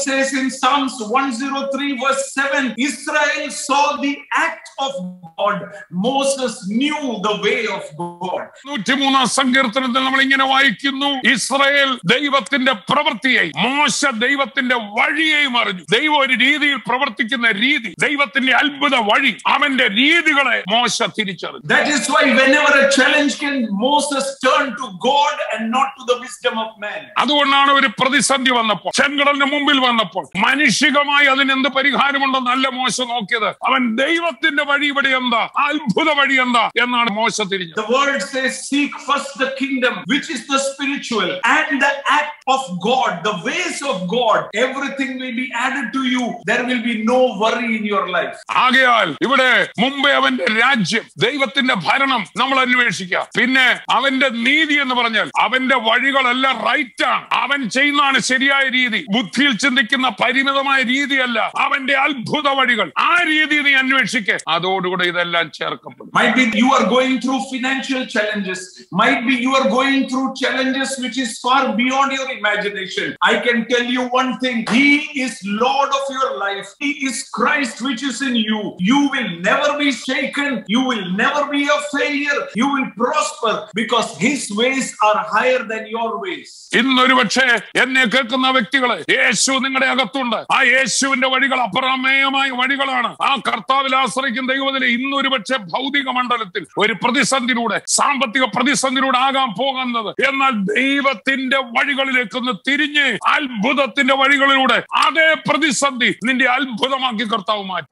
says in Psalms 103 verse 7, Israel saw the act of God. Moses knew the way of God. നൂറ്റിമൂന്നാം സങ്കീർത്തനത്തിൽ നമ്മൾ ഇങ്ങനെ വായിക്കുന്നു Israel ദൈവത്തിന്റെ പ്രവൃത്തിയെയും മോശ ദൈവത്തിന്റെ വഴിയെയും അറിഞ്ഞു ദൈവം ഒരു രീതിയിൽ പ്രവർത്തിക്കുന്ന രീതി ദൈവത്തിന്റെ അത്ഭുത വഴി അവന്റെ രീതികളെ മോശ തിരിച്ചറിഞ്ഞു That is why whenever a challenge came, Moses turned to God and not to the wisdom of man. അതുകൊണ്ടാണ് ഒരു പ്രതിസന്ധി വന്നപ്പോൾ ചെങ്കടലിന് മുമ്പിൽ വന്നപ്പോൾ മാനുഷികമായി അതിന് എന്ത് പരിഹാരമുണ്ടെന്നല്ല മോശ നോക്കിയത്. അവൻ ദൈവത്തിന്റെ വഴി ഇവിടെ എന്താ? അത്ഭുത വഴി എന്താ? എന്നാണ് മോശ തിരിഞ്ഞത്. Which is the spiritual, and the act of God, the ways of God. Everything will be added to you. There will be no worry in your life. ആകയാൽ ഇവിടെ മുമ്പേ അവന്റെ രാജ്യം ദൈവത്തിന്റെ ഭരണം നമ്മൾ അന്വേഷിക്കുക പിന്നെ അവന്റെ നീതി എന്ന് പറഞ്ഞാൽ അവന്റെ വഴികളെല്ലാം റൈറ്റ് ആണ് അവൻ ചെയ്യുന്നതാണ് ശരിയായ രീതി ബുദ്ധിയിൽ ചിന്തിക്കുന്ന പരിമിതമായ രീതിയല്ല അവന്റെ അത്ഭുത വഴികൾ ആ രീതി നീ അന്വേഷിക്കുക അതോടുകൂടെ ഇതെല്ലാം ചേർക്കപ്പെടും Might be you are going through financial challenges. Might be you are going through challenges which is far beyond your imagination. I can tell you one thing. He is Lord of your life. He is Christ which is in you. You will never be shaken. You will never be a failure. You will prosper because his ways are higher than your ways. ഇന്നൊരു പക്ഷേ എന്നെ കേൾക്കുന്ന വ്യക്തികളെ യേശു നിങ്ങളുടെ അകത്തുണ്ട് ആ യേശുവിന്റെ വഴികൾ അപ്രമേയമായ വഴികളാണ് ആ കർത്താവിൽ ആശ്രയിക്കുന്ന ദൈവത്തിലെ ഇന്നൊരു പക്ഷേ ഭൗതിക മണ്ഡലത്തിൽ ഒരു പ്രതിസന്ധിയിലൂടെ സാമ്പത്തിക പ്രതിസന്ധിയിലൂടെ ആകാൻ പോകുന്നത് എന്നാൽ ദൈവത്തിന്റെ വഴികളിലേക്ക് ഒന്ന് തിരിഞ്ഞ് അത്ഭുതത്തിന്റെ വഴികളിലൂടെ അതേ പ്രതിസന്ധി നിന്റെ അത്ഭുതമാക്കി കർത്താവ് മാറ്റി.